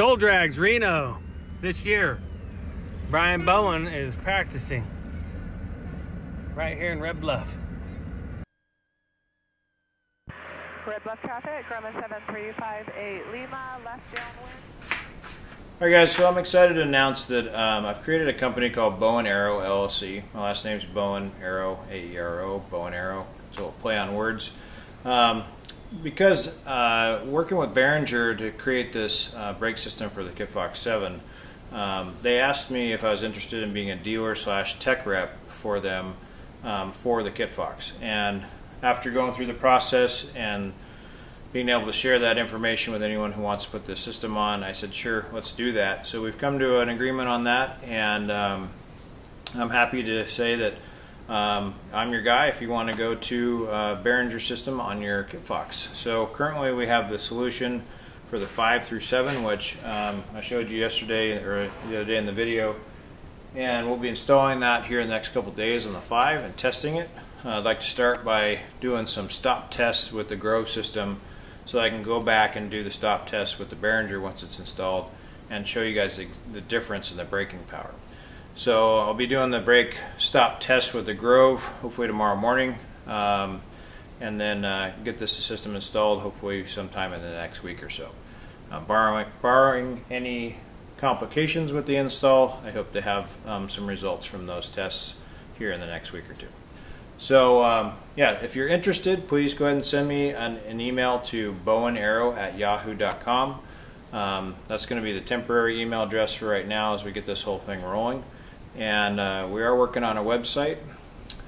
Yeah. STOL Drags Reno this year. Brian Bowen is practicing right here in Red Bluff. Red Bluff traffic, Grumman 7358 Lima, left downwind. All right, guys. So I'm excited to announce that um, I've created a company called Bowen Aero LLC. My last name's Bowen Aero, A E R O, Bow and Arrow. So we'll play on words. Um, because uh, working with Beringer to create this uh, brake system for the Kitfox 7, um, they asked me if I was interested in being a dealer slash tech rep for them um, for the Kitfox. And after going through the process and being able to share that information with anyone who wants to put the system on, I said, sure, let's do that. So we've come to an agreement on that, and um, I'm happy to say that um, I'm your guy if you want to go to uh, Beringer system on your Kitfox. So currently we have the solution for the 5 through 7, which um, I showed you yesterday or the other day in the video. And we'll be installing that here in the next couple days on the 5 and testing it. Uh, I'd like to start by doing some stop tests with the Grove system so I can go back and do the stop test with the Beringer once it's installed and show you guys the, the difference in the braking power. So I'll be doing the brake stop test with the Grove hopefully tomorrow morning um, and then uh, get this system installed hopefully sometime in the next week or so. Uh, borrowing, barring any complications with the install, I hope to have um, some results from those tests here in the next week or two. So um, yeah, if you're interested, please go ahead and send me an, an email to bowenaero at yahoo.com. Um, that's going to be the temporary email address for right now as we get this whole thing rolling. And uh, we are working on a website.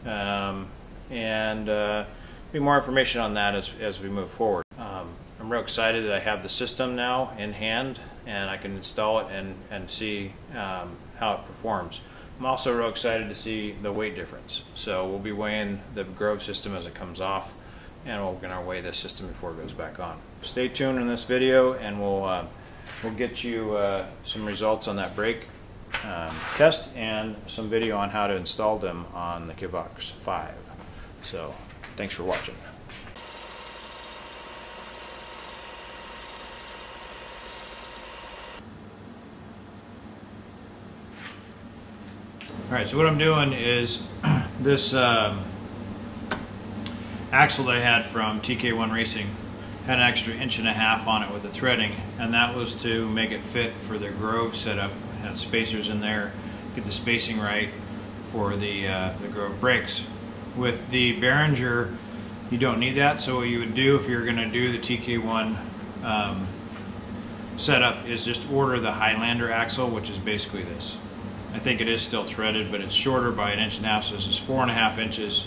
Um, and uh, be more information on that as, as we move forward. Um, I'm real excited that I have the system now in hand and I can install it and, and see um, how it performs. I'm also real excited to see the weight difference. So we'll be weighing the Grove system as it comes off and we're going to weigh this system before it goes back on. Stay tuned in this video and we'll, uh, we'll get you uh, some results on that brake um, test and some video on how to install them on the KitFox 5. So thanks for watching. All right, so what I'm doing is this um, axle that I had from TK1 Racing had an extra inch and a half on it with the threading, and that was to make it fit for the Grove setup. Had spacers in there, get the spacing right for the uh, the Grove brakes. With the Beringer, you don't need that. So what you would do if you're going to do the TK1 um, setup is just order the Highlander axle, which is basically this. I think it is still threaded, but it's shorter by an inch and a half, so this is four and a half inches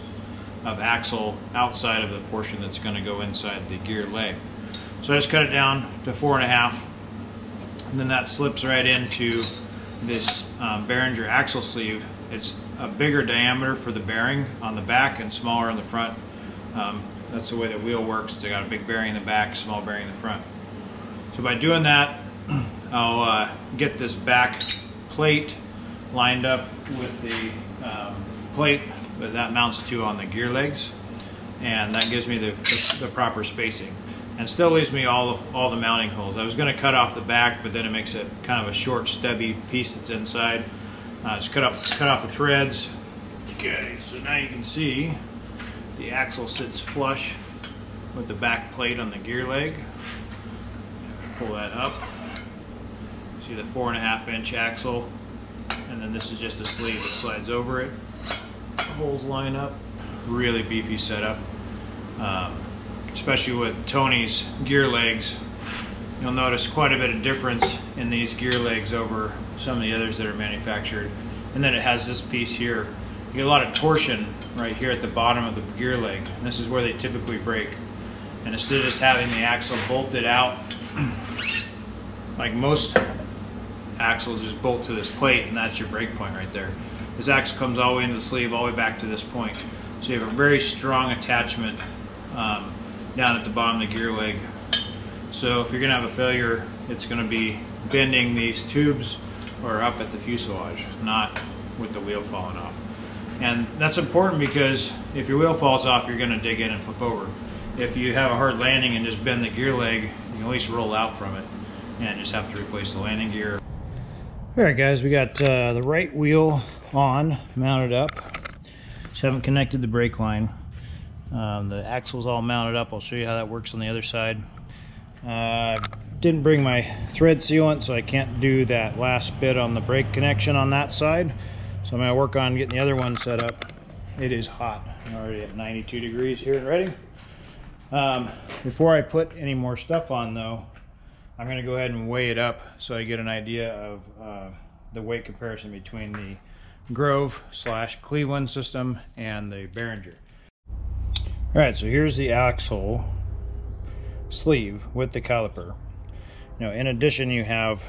of axle outside of the portion that's going to go inside the gear leg. So I just cut it down to four and a half, and then that slips right into this um, Beringer axle sleeve. It's a bigger diameter for the bearing on the back and smaller on the front. Um, that's the way the wheel works. They got a big bearing in the back, small bearing in the front. So by doing that, I'll uh, get this back plate lined up with the um, plate that that mounts to on the gear legs and that gives me the, the, the proper spacing and still leaves me all of, all the mounting holes. I was going to cut off the back but then it makes it kind of a short stubby piece that's inside. Uh, just cut off, cut off the threads. Okay, so now you can see the axle sits flush with the back plate on the gear leg. Pull that up. See the four and a half inch axle and then this is just a sleeve that slides over it. Holes line up. Really beefy setup. Um, especially with Tony's gear legs. You'll notice quite a bit of difference in these gear legs over some of the others that are manufactured. And then it has this piece here. You get a lot of torsion right here at the bottom of the gear leg. And this is where they typically break. And instead of just having the axle bolted out, like most axles just bolt to this plate and that's your brake point right there. This axle comes all the way into the sleeve, all the way back to this point. So you have a very strong attachment um, down at the bottom of the gear leg. So if you're gonna have a failure, it's gonna be bending these tubes or up at the fuselage, not with the wheel falling off. And that's important because if your wheel falls off, you're gonna dig in and flip over. If you have a hard landing and just bend the gear leg, you can at least roll out from it and just have to replace the landing gear. All right, guys, we got uh, the right wheel on, mounted up. Just haven't connected the brake line. Um, the axle's all mounted up. I'll show you how that works on the other side. Uh, didn't bring my thread sealant, so I can't do that last bit on the brake connection on that side. So I'm gonna work on getting the other one set up. It is hot, I'm already at 92 degrees here in Redding. Um, before I put any more stuff on though, I'm gonna go ahead and weigh it up so I get an idea of uh, the weight comparison between the Grove slash Cleveland system and the Beringer. All right, so here's the axle sleeve with the caliper. Now, in addition, you have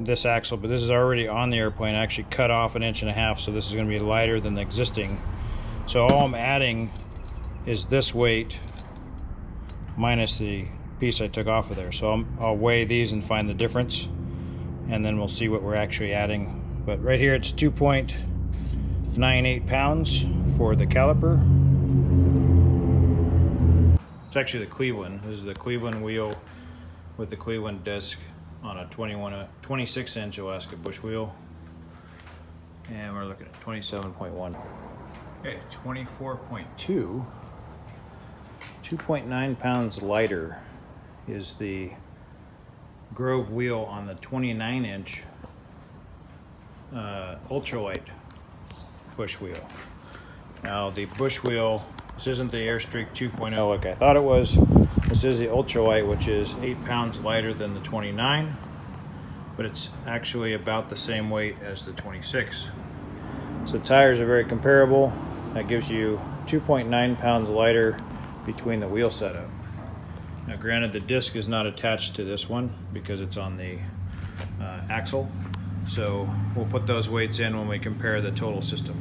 this axle, but this is already on the airplane. I actually cut off an inch and a half, so this is going to be lighter than the existing. So all I'm adding is this weight minus the piece I took off of there. So i will weigh these and find the difference, and then we'll see what we're actually adding. But right here, it's 2.98 pounds for the caliper. It's actually the Cleveland. This is the Cleveland wheel with the Cleveland disc on a 21, a 26 inch Alaska bush wheel. And we're looking at 27.1. Okay, 24.2. 2.9 pounds lighter is the Grove wheel on the 29 inch uh, ultralight bush wheel. Now the bush wheel this isn't the Airstreak 2.0 like I thought it was. This is the ultralight, which is 8 pounds lighter than the 29, but it's actually about the same weight as the 26. So tires are very comparable. That gives you 2.9 pounds lighter between the wheel setup. Now granted the disc is not attached to this one because it's on the uh, axle. So we'll put those weights in when we compare the total system.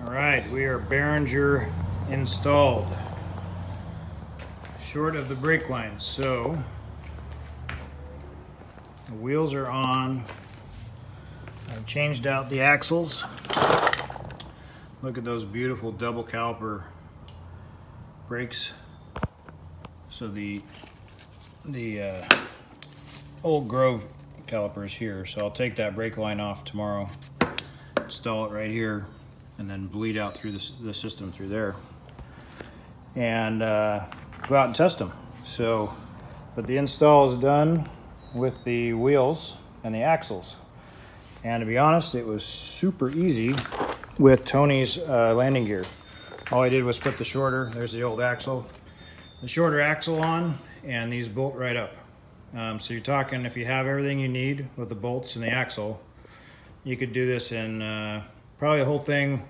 All right, we are Beringer installed. Short of the brake lines, so the wheels are on. I've changed out the axles. Look at those beautiful double caliper brakes. So the the uh, old Grove calipers here. So I'll take that brake line off tomorrow, install it right here, and then bleed out through the, the system through there. And uh, go out and test them. So, but the install is done with the wheels and the axles. And to be honest, it was super easy with Tony's uh, landing gear. All I did was put the shorter, there's the old axle, the shorter axle on, and these bolt right up. Um, so you're talking, if you have everything you need with the bolts and the axle, you could do this in uh, probably the whole thing,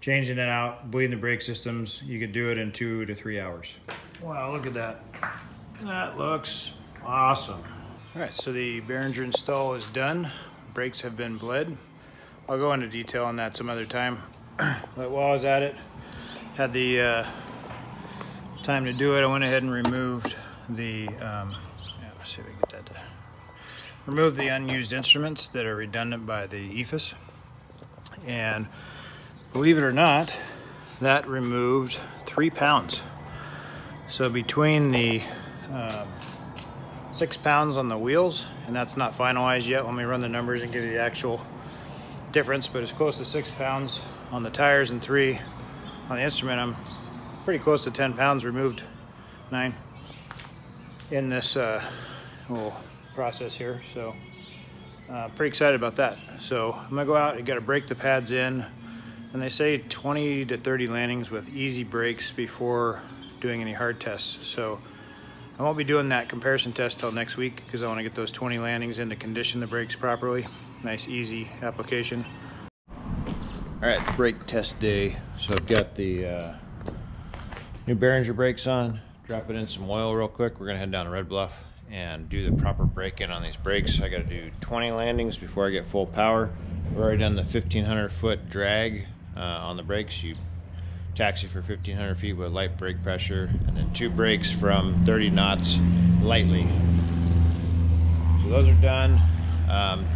changing it out, bleeding the brake systems, you could do it in two to three hours. Wow, look at that. That looks awesome. All right, so the Beringer install is done brakes have been bled. I'll go into detail on that some other time. but while I was at it, had the uh, time to do it, I went ahead and removed the, um, yeah, let's see if we get that to, remove the unused instruments that are redundant by the EFIS. And believe it or not, that removed three pounds. So between the um, six pounds on the wheels and that's not finalized yet. When we run the numbers and give you the actual difference but it's close to six pounds on the tires and three on the instrument. I'm pretty close to 10 pounds removed nine in this uh, little process here so uh, pretty excited about that. So I'm gonna go out and gotta break the pads in and they say 20 to 30 landings with easy brakes before doing any hard tests. So I won't be doing that comparison test till next week because I want to get those 20 landings in to condition the brakes properly. Nice easy application. All right, brake test day. So I've got the uh, new Beringer brakes on. Drop it in some oil real quick. We're gonna head down to Red Bluff and do the proper break-in on these brakes. I gotta do 20 landings before I get full power. We've already done the 1500 foot drag uh, on the brakes. You taxi for 1500 feet with light brake pressure and then two brakes from 30 knots lightly. So those are done. Um,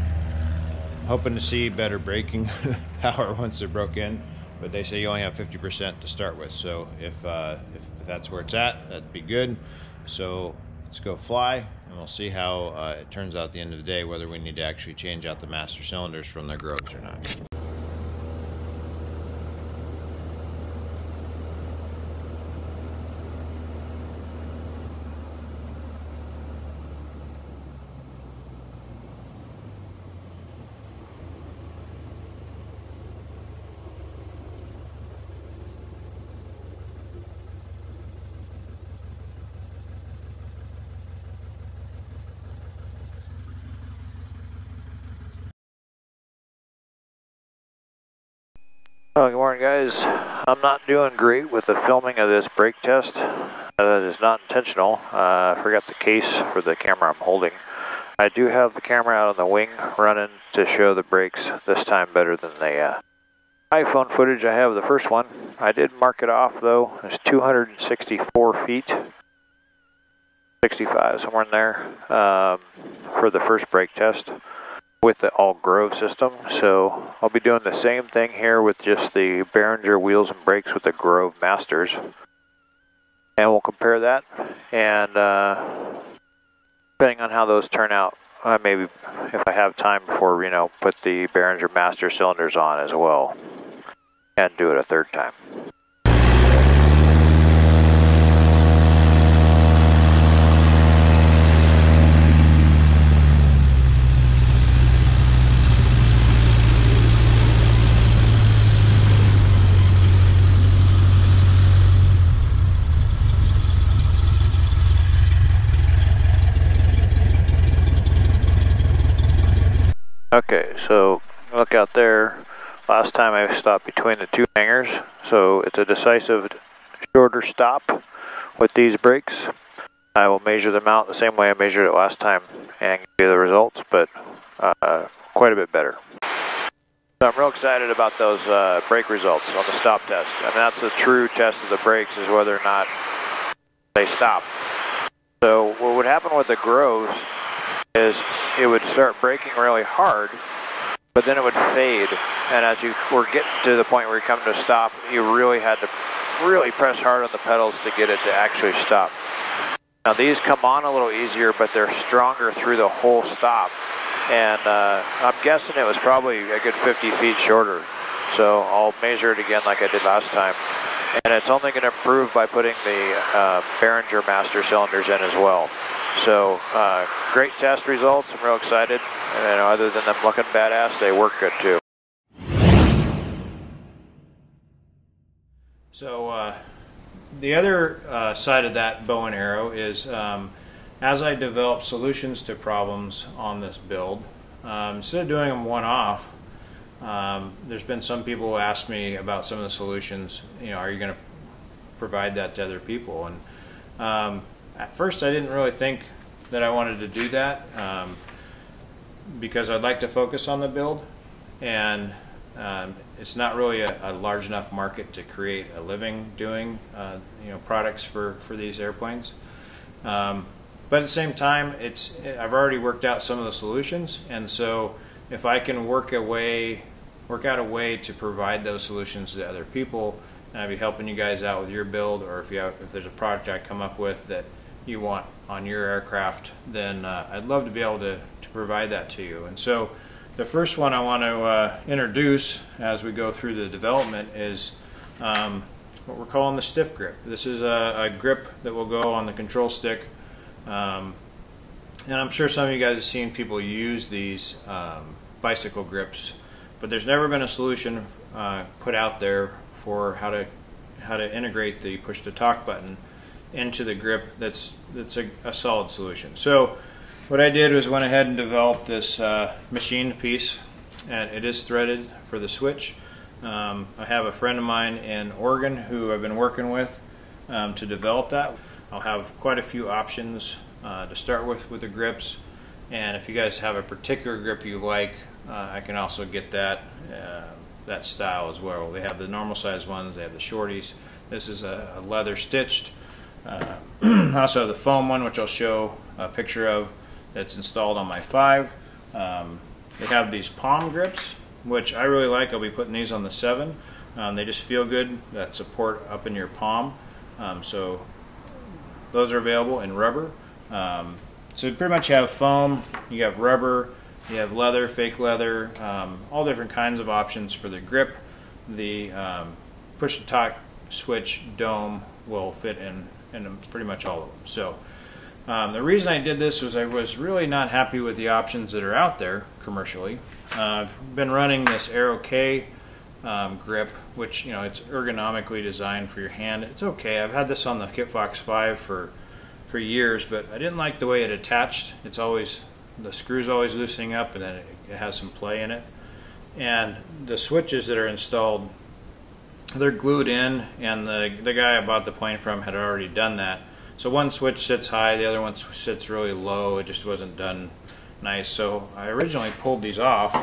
hoping to see better braking power once they're broke in, but they say you only have 50% to start with. So if, uh, if, if, that's where it's at, that'd be good. So let's go fly and we'll see how uh, it turns out at the end of the day, whether we need to actually change out the master cylinders from their Groves or not. Oh, good morning, guys. I'm not doing great with the filming of this brake test. Uh, that is not intentional. Uh, I forgot the case for the camera I'm holding. I do have the camera out on the wing running to show the brakes this time better than the uh, iPhone footage. I have the first one. I did mark it off though. It's 264 feet. 65, somewhere in there, um, for the first brake test with the all Grove system. So I'll be doing the same thing here with just the Beringer wheels and brakes with the Grove Masters. And we'll compare that and uh, depending on how those turn out, uh, maybe if I have time before, you know, put the Beringer Master cylinders on as well and do it a third time. Okay, so look out there. Last time I stopped between the two hangars, so it's a decisive shorter stop with these brakes. I will measure them out the same way I measured it last time and give you the results, but uh, quite a bit better. So I'm real excited about those uh, brake results on the stop test. I mean, that's a true test of the brakes is whether or not they stop. So what would happen with the Groves is it would start braking really hard, but then it would fade. And as you were getting to the point where you come to a stop, you really had to really press hard on the pedals to get it to actually stop. Now these come on a little easier, but they're stronger through the whole stop. And uh, I'm guessing it was probably a good 50 feet shorter. So I'll measure it again like I did last time. And it's only going to improve by putting the uh, Beringer master cylinders in as well. So uh, great test results. I'm real excited. And, other than them looking badass, they work good too. So uh, the other uh, side of that bow and arrow is um, as I develop solutions to problems on this build, um, instead of doing them one off, um, there's been some people who ask me about some of the solutions. You know, are you going to provide that to other people? And um, at first, I didn't really think that I wanted to do that um, because I'd like to focus on the build, and um, it's not really a, a, large enough market to create a living doing uh, you know products for for these airplanes. Um, but at the same time, it's I've already worked out some of the solutions, and so if I can work a way work out a way to provide those solutions to other people and I'd be helping you guys out with your build or if you have, if there's a project I come up with that you want on your aircraft then uh, I'd love to be able to, to provide that to you. And so the first one I want to uh, introduce as we go through the development is um, what we're calling the stiff grip. This is a, a, grip that will go on the control stick. Um, and I'm sure some of you guys have seen people use these um, bicycle grips but there's never been a solution uh, put out there for how to how to integrate the push to talk button into the grip that's that's a, a solid solution. So what I did was went ahead and developed this uh, machined piece and it is threaded for the switch Um, I have a friend of mine in Oregon who I've been working with um, to develop that. I'll have quite a few options uh, to start with with the grips. And if you guys have a particular grip you like, uh, I can also get that uh, that style as well. They have the normal size ones, they have the shorties. This is a, a leather stitched. Uh, also the foam one, which I'll show a picture of that's installed on my 5. Um, they have these palm grips, which I really like. I'll be putting these on the 7. Um, they just feel good, that support up in your palm. Um, so those are available in rubber. Um, so you pretty much you have foam, you have rubber, you have leather, fake leather, um, all different kinds of options for the grip. The um, push to talk switch dome will fit in, in pretty much all of them. So um, the reason I did this was I was really not happy with the options that are out there commercially. Uh, I've been running this Arrow K um, grip, which you know it's ergonomically designed for your hand. It's okay. I've had this on the Kitfox 5 for for years, but I didn't like the way it attached. It's always the screw's always loosening up, and then it, it has some play in it. And the switches that are installed, they're glued in, and the the guy I bought the plane from had already done that. So one switch sits high, the other one sits really low. It just wasn't done nice. So I originally pulled these off,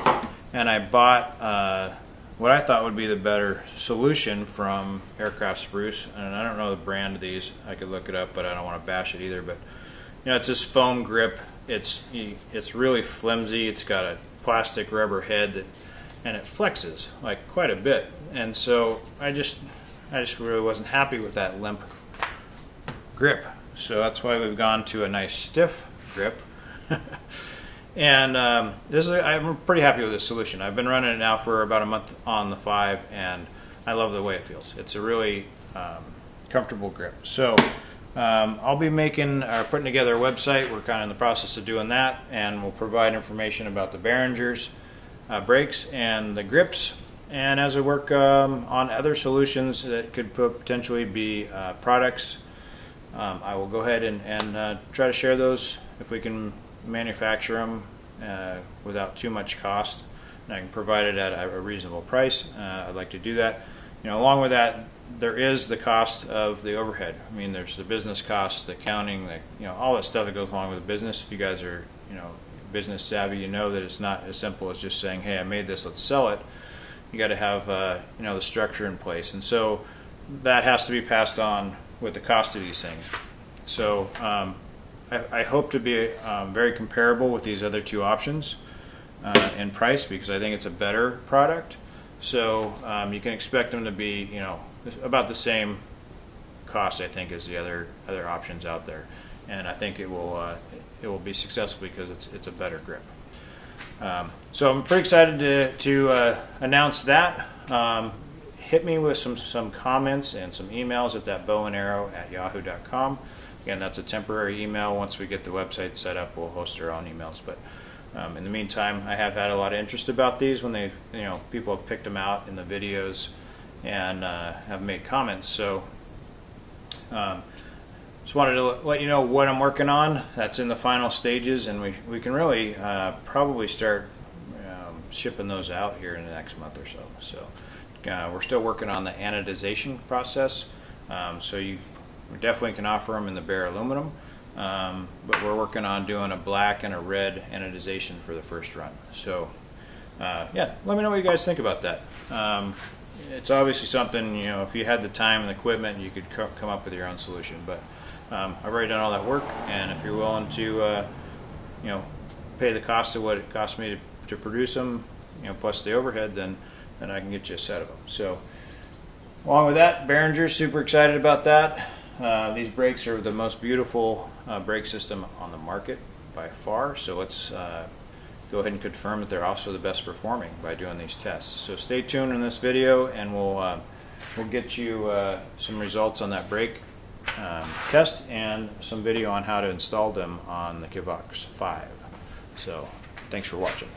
and I bought. Uh, what I thought would be the better solution from Aircraft Spruce, and I don't know the brand of these. I could look it up, but I don't want to bash it either. But you know, it's this foam grip. It's it's really flimsy. It's got a plastic rubber head, that, and it flexes like quite a bit. And so I just I just really wasn't happy with that limp grip. So that's why we've gone to a nice stiff grip. And um, this is I'm pretty happy with this solution. I've been running it now for about a month on the five, and I love the way it feels. It's a really um, comfortable grip. So um, I'll be making or putting together a website. We're kind of in the process of doing that, and we'll provide information about the Beringers uh, brakes and the grips. And as I work um, on other solutions that could potentially be uh, products, um, I will go ahead and, and uh, try to share those if we can manufacture them uh, without too much cost. And I can provide it at a reasonable price. Uh, I'd like to do that. You know, along with that, there is the cost of the overhead. I mean, there's the business costs, the accounting, the you know, all that stuff that goes along with the business. If you guys are, you know, business savvy, you know that it's not as simple as just saying, "Hey, I made this, let's sell it." You got to have, uh, you know, the structure in place, and so that has to be passed on with the cost of these things. So um, I, I hope to be um, very comparable with these other two options uh, in price because I think it's a better product. So um, you can expect them to be, you know, about the same cost I think as the other other options out there, and I think it will uh, it will be successful because it's it's a better grip. Um, so I'm pretty excited to to uh, announce that. Um, hit me with some some comments and some emails at that bow and arrow at yahoo.com. Again, that's a temporary email. Once we get the website set up, we'll host our own emails. But um, in the meantime, I have had a lot of interest about these when they, you know, people have picked them out in the videos and uh, have made comments. So um, just wanted to let you know what I'm working on. That's in the final stages, and we we can really uh, probably start um, shipping those out here in the next month or so. So uh, we're still working on the anodization process. Um, so you definitely can offer them in the bare aluminum, um, but we're working on doing a black and a red anodization for the first run. So, uh, yeah, let me know what you guys think about that. Um, it's obviously something, you know, if you had the time and equipment, you could co come up with your own solution. But um, I've already done all that work, and if you're willing to, uh, you know, pay the cost of what it cost me to, to produce them, you know, plus the overhead, then then I can get you a set of them. So, along with that, Beringer's super excited about that. Uh, these brakes are the most beautiful uh, brake system on the market by far. So let's uh, go ahead and confirm that they're also the best performing by doing these tests. So stay tuned in this video and we'll, uh, we'll get you uh, some results on that brake um, test and some video on how to install them on the Kitfox 5. So thanks for watching.